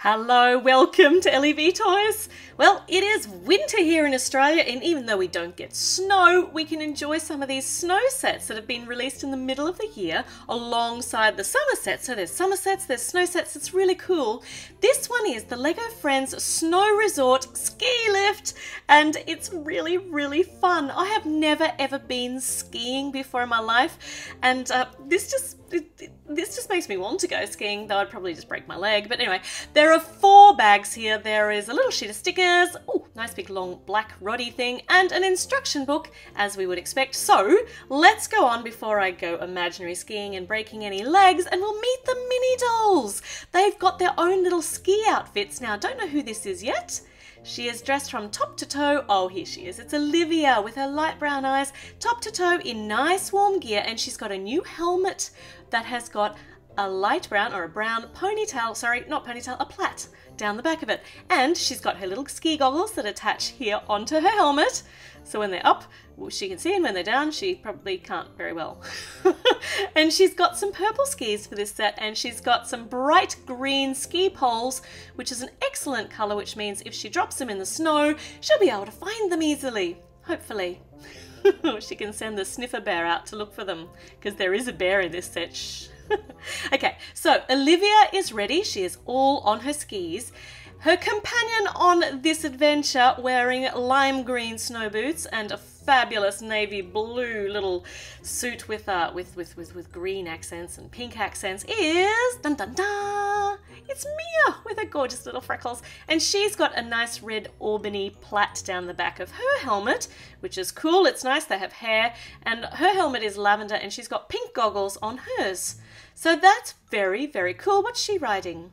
Hello, welcome to LEV Toys. Well, it is winter here in Australia, and even though we don't get snow, we can enjoy some of these snow sets that have been released in the middle of the year alongside the summer sets. So there's summer sets, there's snow sets, it's really cool. This one is the LEGO Friends Snow Resort Ski Lift, and it's really, really fun. I have never ever been skiing before in my life, and uh, this just this just makes me want to go skiing, though I'd probably just break my leg. But anyway, there are four bags here. There is a little sheet of stickers, oh, nice big long black roddy thing, and an instruction book, as we would expect. So let's go on before I go imaginary skiing and breaking any legs, and we'll meet the mini dolls. They've got their own little ski outfits. Now, don't know who this is yet. She is dressed from top to toe. Oh, here she is. It's Olivia with her light brown eyes, top to toe in nice warm gear, and she's got a new helmet that has got a light brown or a brown ponytail, sorry, not ponytail, a plait down the back of it. And she's got her little ski goggles that attach here onto her helmet. So when they're up, she can see, and when they're down, she probably can't very well. and she's got some purple skis for this set, and she's got some bright green ski poles, which is an excellent colour, which means if she drops them in the snow, she'll be able to find them easily. Hopefully. she can send the sniffer bear out to look for them, because there is a bear in this set. Shh. okay, so Olivia is ready. She is all on her skis. Her companion on this adventure, wearing lime green snow boots and a fabulous navy blue little suit with uh, with, with with with green accents and pink accents, is dun dun dun. It's Mia with her gorgeous little freckles, and she's got a nice red Albany plait down the back of her helmet, which is cool. It's nice. They have hair, and her helmet is lavender, and she's got pink goggles on hers. So that's very very cool. What's she riding?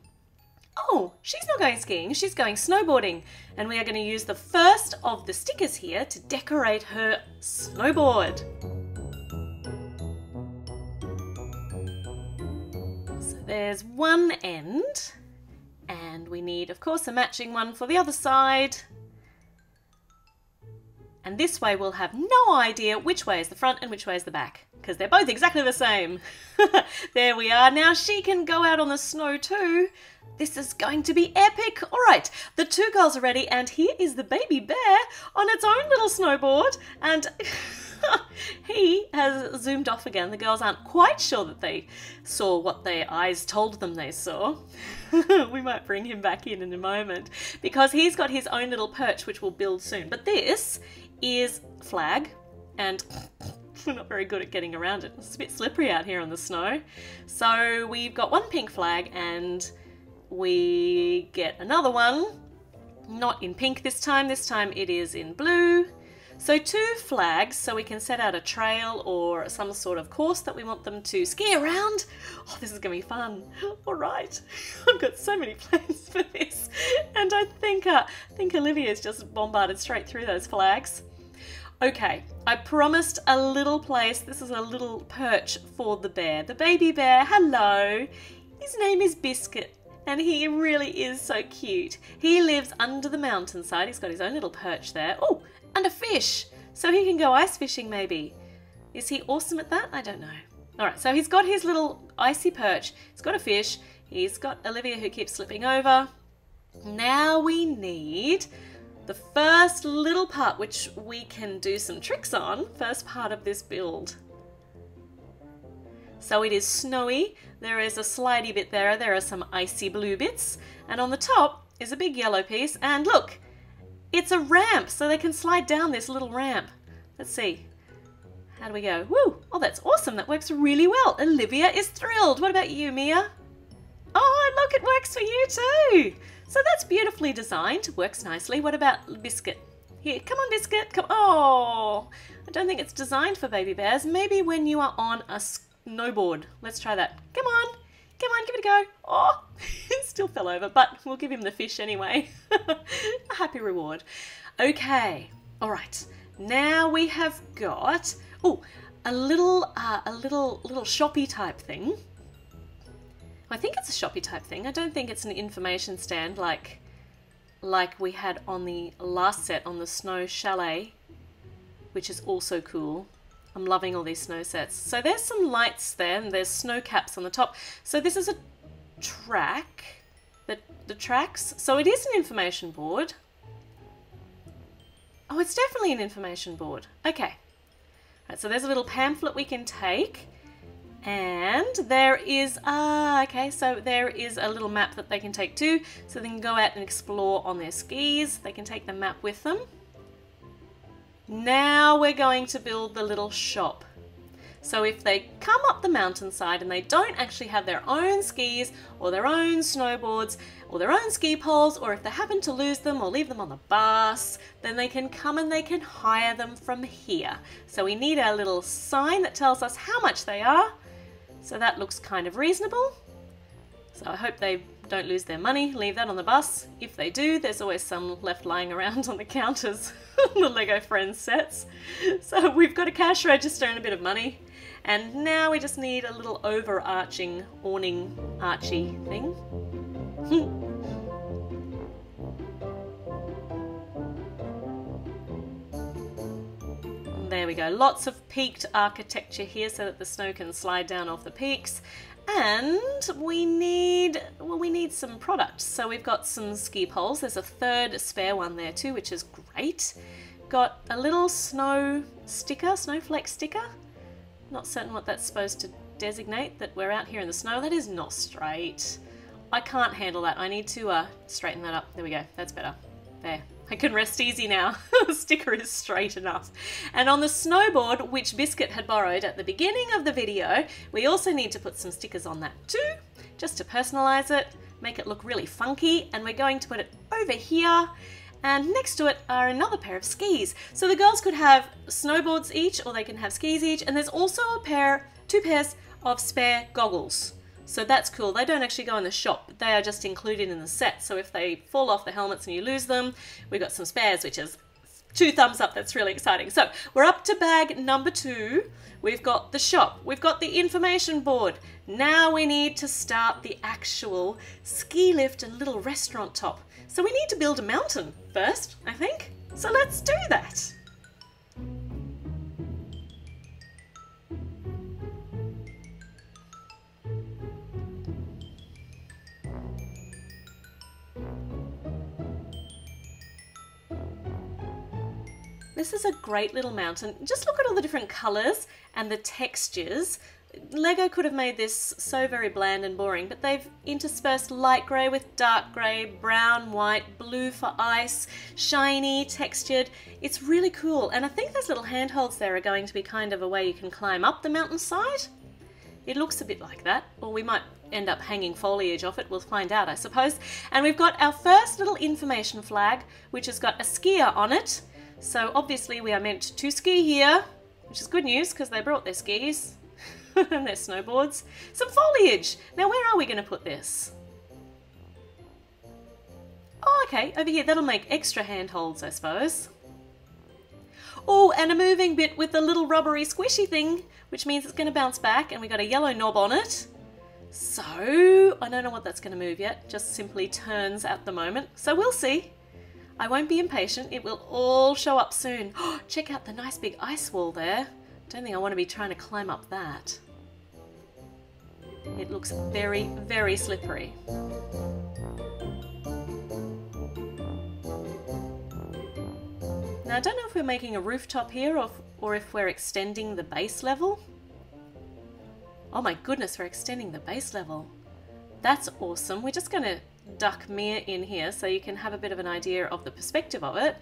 oh, she's not going skiing, she's going snowboarding. And we are going to use the first of the stickers here to decorate her snowboard. So there's one end, and we need, of course, a matching one for the other side. And this way we'll have no idea which way is the front and which way is the back, because they're both exactly the same. there we are. Now she can go out on the snow too. This is going to be epic. All right, the two girls are ready, and here is the baby bear on its own little snowboard, and he has zoomed off again. The girls aren't quite sure that they saw what their eyes told them they saw. we might bring him back in in a moment because he's got his own little perch, which we'll build soon. But this is flag, and we're not very good at getting around it. It's a bit slippery out here on the snow. So we've got one pink flag, and we get another one. Not in pink this time, this time it is in blue. So two flags so we can set out a trail or some sort of course that we want them to ski around. Oh, this is going to be fun. All right. I've got so many plans for this. And I think, uh, I think Olivia's just bombarded straight through those flags. Okay, I promised a little place. This is a little perch for the bear. The baby bear, hello. His name is Biscuit and he really is so cute. He lives under the mountainside. He's got his own little perch there. Oh, and a fish. So he can go ice fishing maybe. Is he awesome at that? I don't know. All right, so he's got his little icy perch. He's got a fish. He's got Olivia who keeps slipping over. Now we need the first little part which we can do some tricks on. First part of this build. So it is snowy. There is a slidey bit there. There are some icy blue bits. And on the top is a big yellow piece. And look, it's a ramp, so they can slide down this little ramp. Let's see. How do we go? Woo! Oh, that's awesome. That works really well. Olivia is thrilled. What about you, Mia? Oh, look, it works for you too. So that's beautifully designed. Works nicely. What about Biscuit? Here, come on, Biscuit. Come. Oh, I don't think it's designed for baby bears. Maybe when you are on a snowboard. Let's try that. Come on. Come on, give it a go. Oh, it still fell over, but we'll give him the fish anyway. a happy reward. Okay, all right. Now we have got oh a little uh, a little little shoppy type thing. I think it's a shoppy type thing. I don't think it's an information stand like like we had on the last set on the snow chalet, which is also cool. I'm loving all these snow sets. So there's some lights there and there's snow caps on the top. So this is a track that the tracks. So it is an information board. Oh, it's definitely an information board. Okay. Right, so there's a little pamphlet we can take. And there is, ah, okay, so there is a little map that they can take too. So they can go out and explore on their skis. They can take the map with them. Now we're going to build the little shop. So if they come up the mountainside and they don't actually have their own skis or their own snowboards or their own ski poles, or if they happen to lose them or leave them on the bus, then they can come and they can hire them from here. So we need our little sign that tells us how much they are. So that looks kind of reasonable. So I hope they don't lose their money, leave that on the bus. If they do, there's always some left lying around on the counters, the Lego Friends sets. So we've got a cash register and a bit of money. And now we just need a little overarching awning archy thing. there we go. Lots of peaked architecture here so that the snow can slide down off the peaks. And we need, well, we need some products. So we've got some ski poles. There's a third spare one there too, which is great. Got a little snow sticker, snowflake sticker. Not certain what that's supposed to designate, that we're out here in the snow. That is not straight. I can't handle that. I need to uh, straighten that up. There we go. That's better. There. I can rest easy now. the sticker is straight enough. And on the snowboard, which Biscuit had borrowed at the beginning of the video, we also need to put some stickers on that too, just to personalize it, make it look really funky. And we're going to put it over here and next to it are another pair of skis. So the girls could have snowboards each or they can have skis each and there's also a pair, two pairs of spare goggles. So that's cool. They don't actually go in the shop. They are just included in the set. So if they fall off the helmets and you lose them, we've got some spares, which is two thumbs up. That's really exciting. So we're up to bag number two. We've got the shop. We've got the information board. Now we need to start the actual ski lift and little restaurant top. So we need to build a mountain first, I think. So let's do that. This is a great little mountain. Just look at all the different colours and the textures Lego could have made this so very bland and boring, but they've interspersed light grey with dark grey, brown, white, blue for ice, shiny, textured. It's really cool, and I think those little handholds there are going to be kind of a way you can climb up the mountainside. It looks a bit like that, or we might end up hanging foliage off it. We'll find out, I suppose. And we've got our first little information flag, which has got a skier on it. So obviously we are meant to ski here, which is good news because they brought their skis. and their snowboards. Some foliage! Now where are we going to put this? Oh, okay, over here. That'll make extra handholds, I suppose. Oh, and a moving bit with the little rubbery squishy thing, which means it's going to bounce back, and we got a yellow knob on it. So, I don't know what that's going to move yet, just simply turns at the moment. So we'll see. I won't be impatient, it will all show up soon. Check out the nice big ice wall there. Don't think I want to be trying to climb up that. It looks very, very slippery. Now I don't know if we're making a rooftop here or, or if we're extending the base level. Oh my goodness, we're extending the base level. That's awesome. We're just going to duck Mia in here so you can have a bit of an idea of the perspective of it.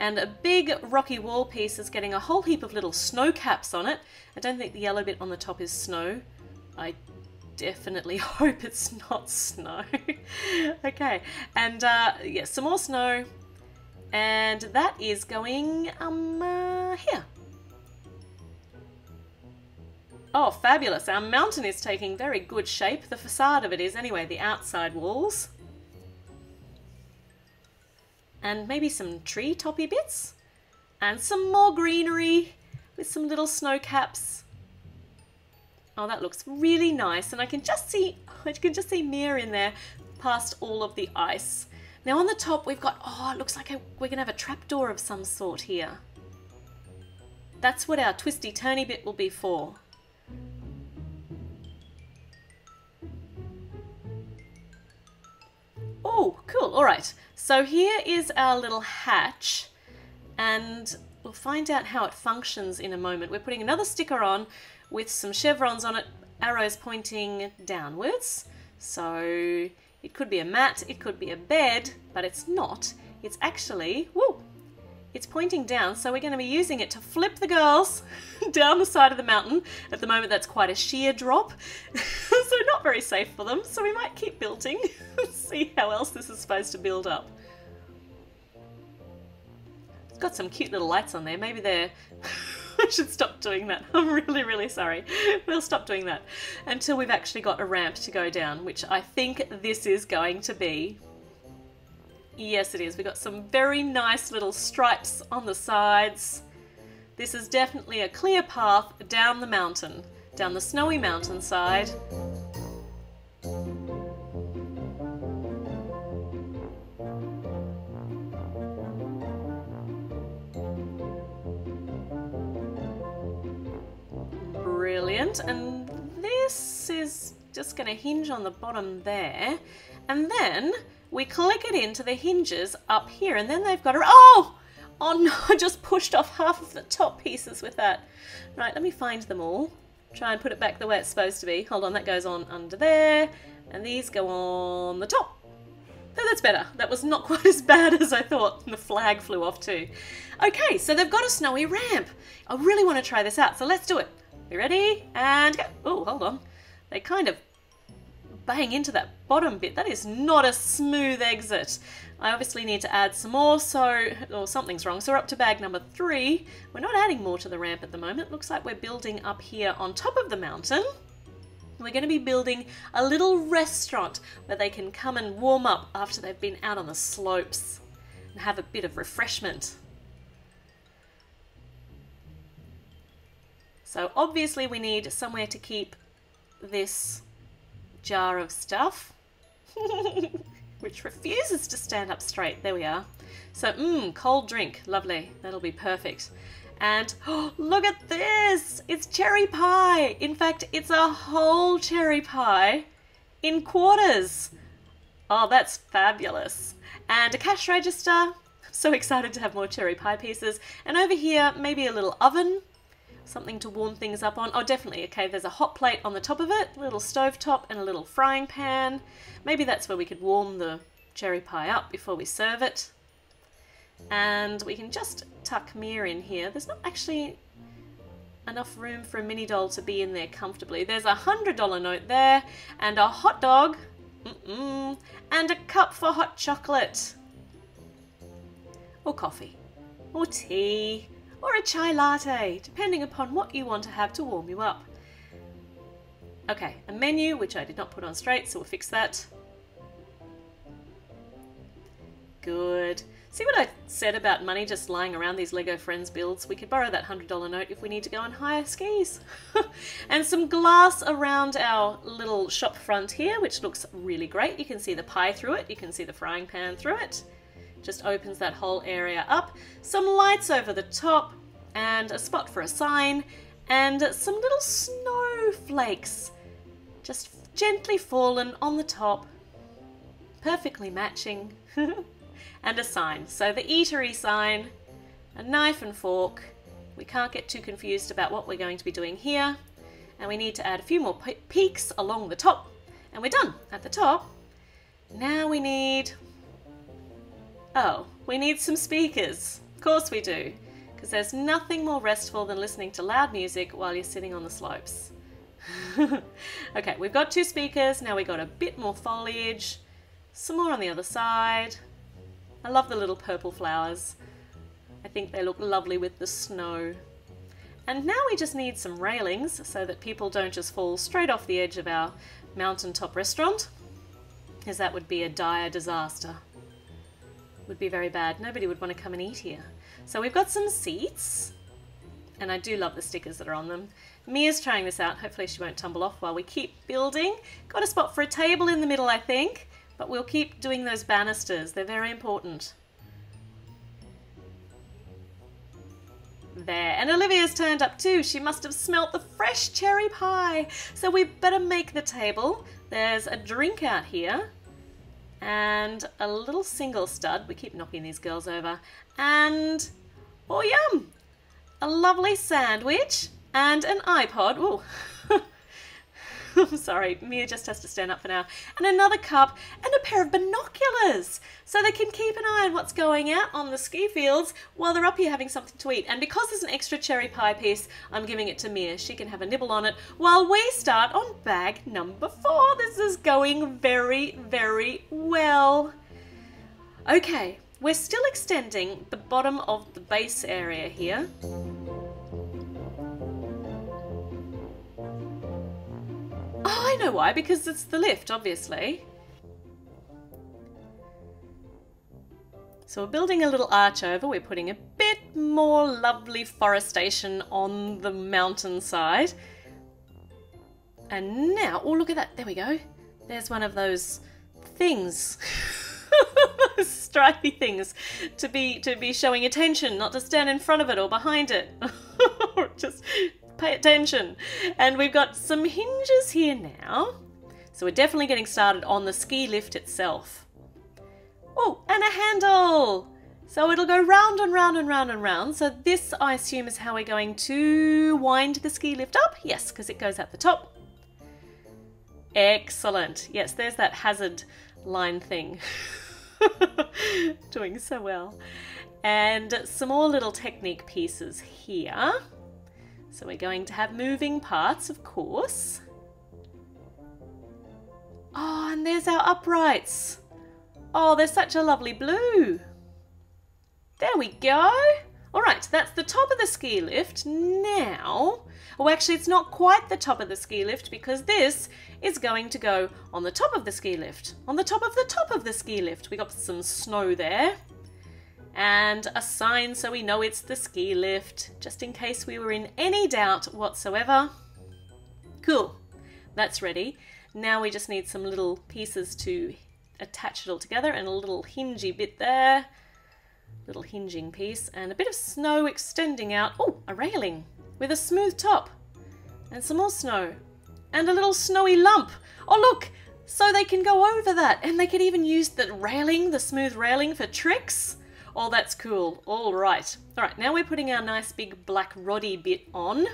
And a big rocky wall piece is getting a whole heap of little snow caps on it. I don't think the yellow bit on the top is snow. I definitely hope it's not snow. okay, and uh, yeah, some more snow. And that is going um uh, here. Oh, fabulous. Our mountain is taking very good shape. The facade of it is anyway, the outside walls. And maybe some tree toppy bits. And some more greenery with some little snow caps Oh, that looks really nice. And I can just see, I can just see Mia in there past all of the ice. Now on the top we've got, oh, it looks like a, we're going to have a trapdoor of some sort here. That's what our twisty turny bit will be for. Oh, cool. All right. So here is our little hatch, and we'll find out how it functions in a moment. We're putting another sticker on with some chevrons on it, arrows pointing downwards. So it could be a mat, it could be a bed, but it's not. It's actually, whoa, it's pointing down, so we're going to be using it to flip the girls down the side of the mountain. At the moment, that's quite a sheer drop, so not very safe for them. So we might keep building, see how else this is supposed to build up. It's got some cute little lights on there. Maybe they're... I should stop doing that. I'm really, really sorry. We'll stop doing that until we've actually got a ramp to go down, which I think this is going to be. Yes, it is. We've got some very nice little stripes on the sides. This is definitely a clear path down the mountain, down the snowy mountainside. Brilliant. And this is just going to hinge on the bottom there. And then we click it into the hinges up here and then they've got a, oh, oh no, I just pushed off half of the top pieces with that. Right, let me find them all. Try and put it back the way it's supposed to be. Hold on, that goes on under there and these go on the top. Oh, that's better. That was not quite as bad as I thought. The flag flew off too. Okay, so they've got a snowy ramp. I really want to try this out, so let's do it. You ready? And go. Oh, hold on. They kind of bang into that bottom bit. That is not a smooth exit. I obviously need to add some more, so, or something's wrong. So we're up to bag number three. We're not adding more to the ramp at the moment. Looks like we're building up here on top of the mountain. We're going to be building a little restaurant where they can come and warm up after they've been out on the slopes and have a bit of refreshment. So obviously we need somewhere to keep this jar of stuff, which refuses to stand up straight. There we are. So, mmm, cold drink. Lovely. That'll be perfect. And oh, look at this! It's cherry pie! In fact, it's a whole cherry pie in quarters. Oh, that's fabulous. And a cash register. So excited to have more cherry pie pieces. And over here, maybe a little oven something to warm things up on. Oh, definitely. Okay, there's a hot plate on the top of it, a little stove top and a little frying pan. Maybe that's where we could warm the cherry pie up before we serve it. And we can just tuck Mia in here. There's not actually enough room for a mini doll to be in there comfortably. There's a hundred dollar note there and a hot dog mm -mm, and a cup for hot chocolate or coffee or tea or a chai latte, depending upon what you want to have to warm you up. Okay, a menu, which I did not put on straight, so we'll fix that. Good. See what I said about money just lying around these LEGO Friends builds? We could borrow that $100 note if we need to go on hire skis. and some glass around our little shop front here, which looks really great. You can see the pie through it, you can see the frying pan through it just opens that whole area up. Some lights over the top and a spot for a sign and some little snowflakes just gently fallen on the top, perfectly matching, and a sign. So the eatery sign, a knife and fork. We can't get too confused about what we're going to be doing here. And we need to add a few more peaks along the top. And we're done at the top. Now we need Oh, we need some speakers. Of course we do, because there's nothing more restful than listening to loud music while you're sitting on the slopes. okay, we've got two speakers, now we've got a bit more foliage, some more on the other side. I love the little purple flowers. I think they look lovely with the snow. And now we just need some railings so that people don't just fall straight off the edge of our mountaintop restaurant, because that would be a dire disaster would be very bad. Nobody would want to come and eat here. So we've got some seats, and I do love the stickers that are on them. Mia's trying this out. Hopefully she won't tumble off while we keep building. Got a spot for a table in the middle, I think, but we'll keep doing those banisters. They're very important. There, and Olivia's turned up too. She must have smelt the fresh cherry pie. So we better make the table. There's a drink out here and a little single stud. We keep knocking these girls over. And, oh yum, a lovely sandwich and an iPod. Ooh. I'm sorry, Mia just has to stand up for now. And another cup and a pair of binoculars so they can keep an eye on what's going out on the ski fields while they're up here having something to eat. And because there's an extra cherry pie piece, I'm giving it to Mia. She can have a nibble on it while we start on bag number four. This is going very, very well. Okay, we're still extending the bottom of the base area here. Oh, I know why, because it's the lift, obviously. So we're building a little arch over, we're putting a bit more lovely forestation on the mountainside. And now, oh look at that, there we go. There's one of those things. stripy things to be to be showing attention, not to stand in front of it or behind it. Just pay attention. And we've got some hinges here now. So we're definitely getting started on the ski lift itself. Oh, and a handle! So it'll go round and round and round and round. So this, I assume, is how we're going to wind the ski lift up. Yes, because it goes at the top. Excellent. Yes, there's that hazard line thing. Doing so well. And some more little Technic pieces here. So we're going to have moving parts, of course. Oh, and there's our uprights. Oh, they're such a lovely blue. There we go. All right, that's the top of the ski lift. Now, oh, actually, it's not quite the top of the ski lift because this is going to go on the top of the ski lift. On the top of the top of the ski lift. We got some snow there and a sign so we know it's the ski lift, just in case we were in any doubt whatsoever. Cool, that's ready. Now we just need some little pieces to attach it all together and a little hingy bit there, little hinging piece, and a bit of snow extending out. Oh, a railing with a smooth top and some more snow and a little snowy lump. Oh, look, so they can go over that and they could even use the railing, the smooth railing for tricks. Oh, that's cool. All right. All right, now we're putting our nice big black roddy bit on.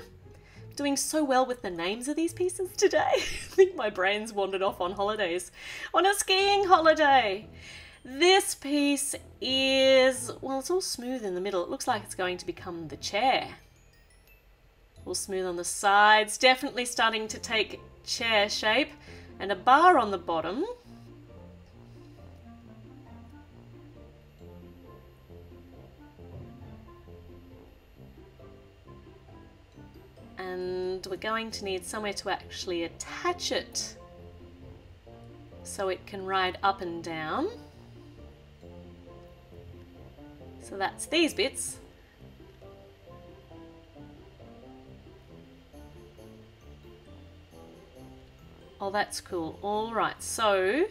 Doing so well with the names of these pieces today. I think my brain's wandered off on holidays. On a skiing holiday. This piece is, well, it's all smooth in the middle. It looks like it's going to become the chair. All smooth on the sides, definitely starting to take chair shape. And a bar on the bottom. And we're going to need somewhere to actually attach it so it can ride up and down. So that's these bits. Oh, that's cool. All right, so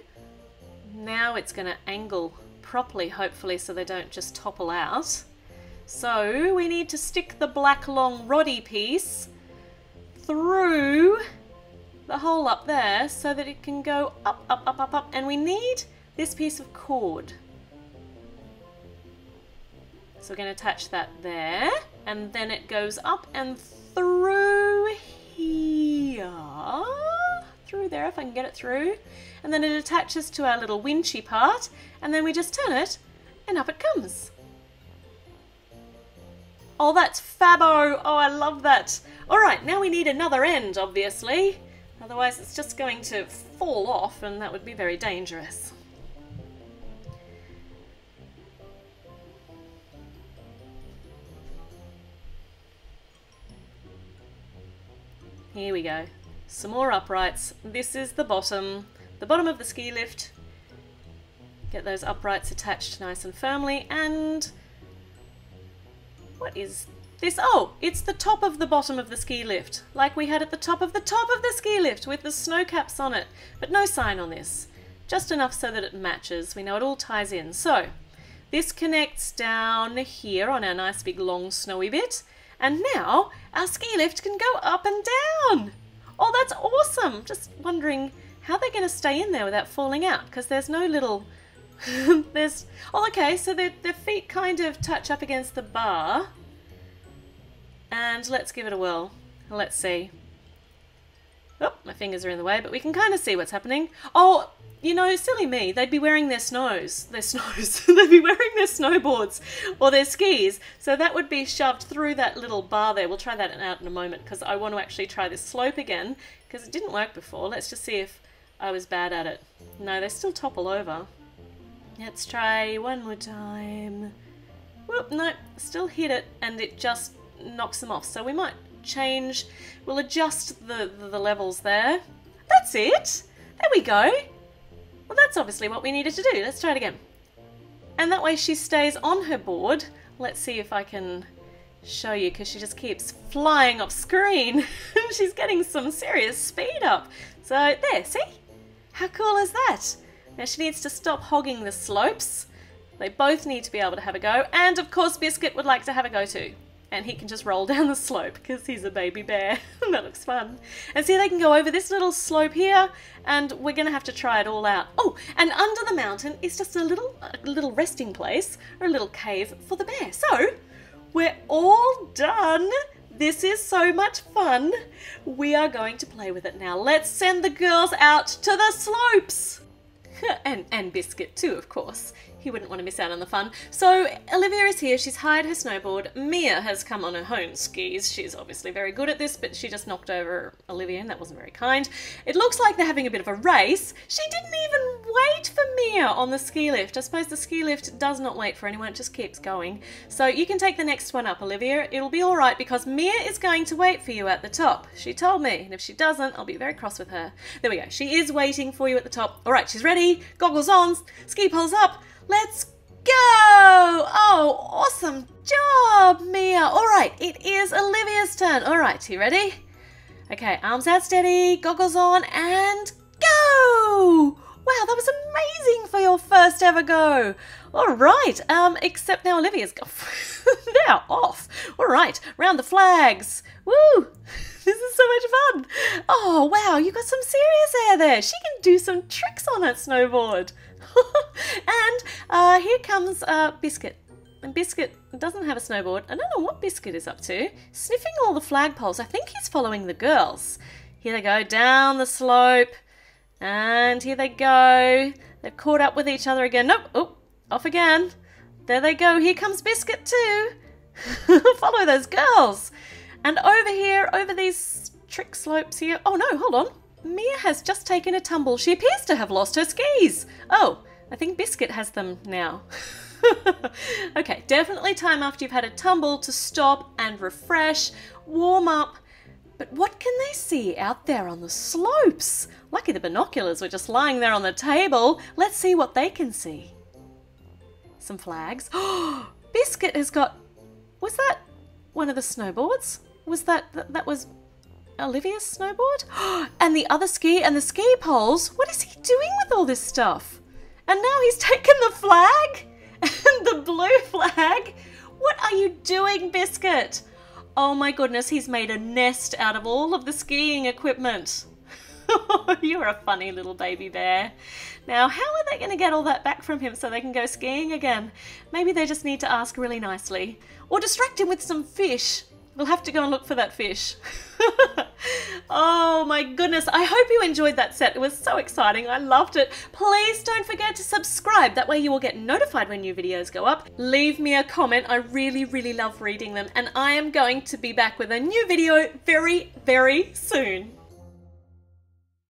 now it's going to angle properly, hopefully, so they don't just topple out. So we need to stick the black long roddy piece through the hole up there so that it can go up, up, up, up, up. And we need this piece of cord. So we're going to attach that there. And then it goes up and through here. Through there, if I can get it through. And then it attaches to our little winchy part. And then we just turn it and up it comes. Oh, that's fabo. Oh, I love that. All right, now we need another end, obviously. Otherwise it's just going to fall off and that would be very dangerous. Here we go. Some more uprights. This is the bottom. The bottom of the ski lift. Get those uprights attached nice and firmly and what is this? Oh, it's the top of the bottom of the ski lift, like we had at the top of the top of the ski lift with the snow caps on it, but no sign on this. Just enough so that it matches. We know it all ties in. So, this connects down here on our nice big long snowy bit, and now our ski lift can go up and down. Oh, that's awesome. Just wondering How they're going to stay in there without falling out? Because there's no little... there's... Oh, okay, so their, their feet kind of touch up against the bar. And let's give it a whirl. Let's see. Oh, my fingers are in the way, but we can kind of see what's happening. Oh, you know, silly me, they'd be wearing their snows, their snows, they'd be wearing their snowboards or their skis. So that would be shoved through that little bar there. We'll try that out in a moment because I want to actually try this slope again because it didn't work before. Let's just see if I was bad at it. No, they still topple over. Let's try one more time. Whoop, no, still hit it and it just knocks them off. So we might change, we'll adjust the, the, the levels there. That's it. There we go. Well, that's obviously what we needed to do. Let's try it again. And that way she stays on her board. Let's see if I can show you because she just keeps flying off screen. She's getting some serious speed up. So there, see? How cool is that? Now she needs to stop hogging the slopes. They both need to be able to have a go. And of course Biscuit would like to have a go too and he can just roll down the slope because he's a baby bear. that looks fun. And see, they can go over this little slope here, and we're going to have to try it all out. Oh, and under the mountain is just a little, a little resting place, or a little cave for the bear. So, we're all done. This is so much fun. We are going to play with it now. Let's send the girls out to the slopes. and, and Biscuit too, of course he wouldn't want to miss out on the fun. So Olivia is here, she's hired her snowboard. Mia has come on her own skis. She's obviously very good at this, but she just knocked over Olivia and that wasn't very kind. It looks like they're having a bit of a race. She didn't even wait for Mia on the ski lift. I suppose the ski lift does not wait for anyone, it just keeps going. So you can take the next one up, Olivia. It'll be alright because Mia is going to wait for you at the top. She told me, and if she doesn't, I'll be very cross with her. There we go. She is waiting for you at the top. Alright, she's ready. Goggles on, ski poles up. Let's go! Oh, awesome job, Mia. All right, it is Olivia's turn. All right, you ready? Okay, arms out steady, goggles on, and go! Wow, that was amazing for your first ever go. All right, um, except now Olivia's. They're off. All right, round the flags. Woo! This is so much fun. Oh, wow, you got some serious air there. She can do some tricks on that snowboard. and uh, here comes uh, Biscuit. And Biscuit doesn't have a snowboard. I don't know what Biscuit is up to. Sniffing all the flagpoles. I think he's following the girls. Here they go, down the slope. And here they go. They've caught up with each other again. Nope. Oh, off again. There they go. Here comes Biscuit too. Follow those girls. And over here, over these trick slopes here. Oh no, hold on. Mia has just taken a tumble. She appears to have lost her skis. Oh, I think Biscuit has them now. okay, definitely time after you've had a tumble to stop and refresh, warm up. But what can they see out there on the slopes? Lucky the binoculars were just lying there on the table. Let's see what they can see. Some flags. Biscuit has got... Was that one of the snowboards? Was that... That, that was Olivia's snowboard? and the other ski and the ski poles? What is he doing with all this stuff? And now he's taken the flag? And the blue flag? What are you doing, Biscuit? Oh my goodness, he's made a nest out of all of the skiing equipment. You're a funny little baby bear. Now, how are they going to get all that back from him so they can go skiing again? Maybe they just need to ask really nicely. Or distract him with some fish. We'll have to go and look for that fish. oh my goodness. I hope you enjoyed that set. It was so exciting. I loved it. Please don't forget to subscribe. That way you will get notified when new videos go up. Leave me a comment. I really, really love reading them. And I am going to be back with a new video very, very soon.